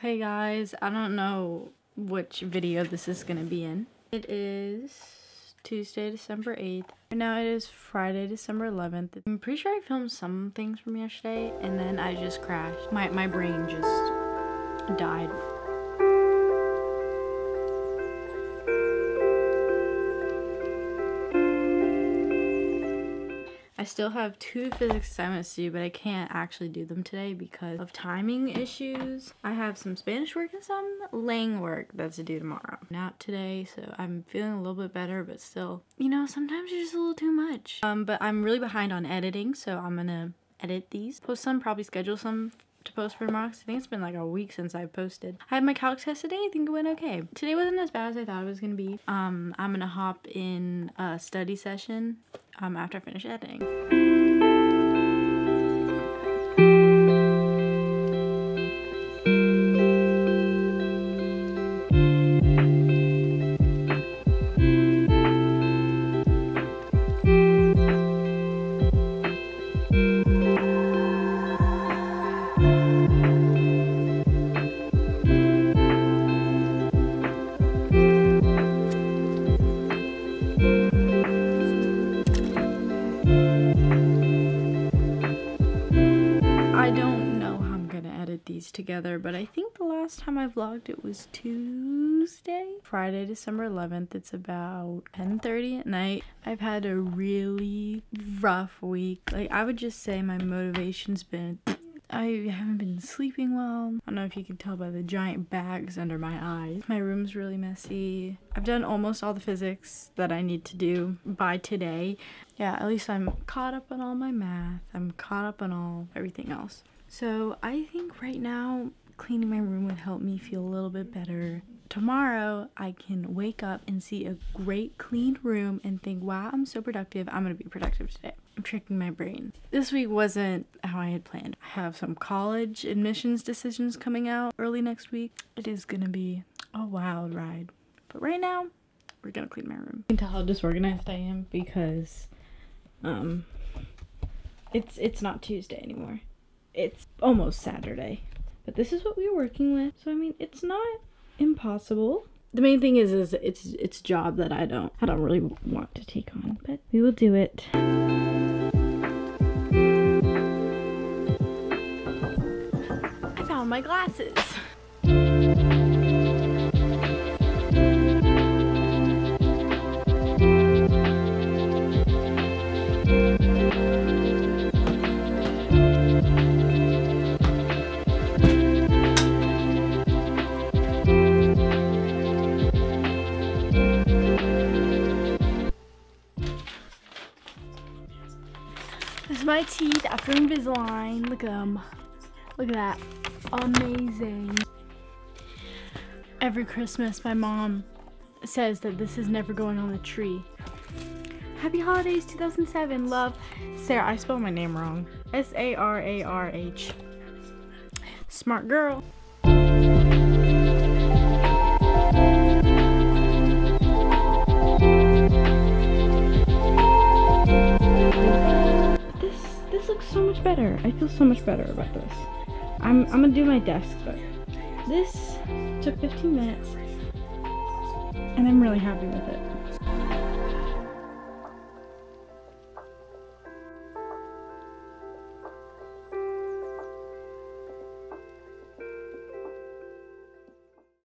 Hey guys, I don't know which video this is gonna be in. It is Tuesday, December 8th. And now it is Friday, December 11th. I'm pretty sure I filmed some things from yesterday and then I just crashed. My, my brain just died. I still have two physics assignments to do, but I can't actually do them today because of timing issues. I have some Spanish work and some Lang work that's due tomorrow. Not today, so I'm feeling a little bit better, but still, you know, sometimes it's just a little too much. Um, but I'm really behind on editing, so I'm gonna edit these. Post some, probably schedule some to post for tomorrow I think it's been like a week since I've posted. I had my calc test today. I think it went okay. Today wasn't as bad as I thought it was going to be. Um, I'm going to hop in a study session um, after I finish editing. I don't know how I'm gonna edit these together, but I think the last time I vlogged it was Tuesday, Friday, December 11th. It's about 10:30 at night. I've had a really rough week. Like I would just say my motivation's been I haven't been sleeping well. I don't know if you can tell by the giant bags under my eyes. My room's really messy. I've done almost all the physics that I need to do by today. Yeah, at least I'm caught up on all my math. I'm caught up on all everything else. So I think right now cleaning my room would help me feel a little bit better tomorrow I can wake up and see a great clean room and think, wow, I'm so productive. I'm going to be productive today. I'm tricking my brain. This week wasn't how I had planned. I have some college admissions decisions coming out early next week. It is going to be a wild ride. But right now, we're going to clean my room. You can tell how disorganized I am because um it's it's not Tuesday anymore. It's almost Saturday. But this is what we are working with. So I mean, it's not impossible. The main thing is, is it's it's job that I don't I don't really want to take on, but we will do it. I found my glasses. This is my teeth after Invisalign. Look at them. Look at that. Amazing. Every Christmas, my mom says that this is never going on the tree. Happy Holidays 2007. Love. Sarah, I spelled my name wrong. S A R A R H. Smart girl. Looks so much better. I feel so much better about this. I'm, I'm gonna do my desk, but this took 15 minutes, and I'm really happy with it.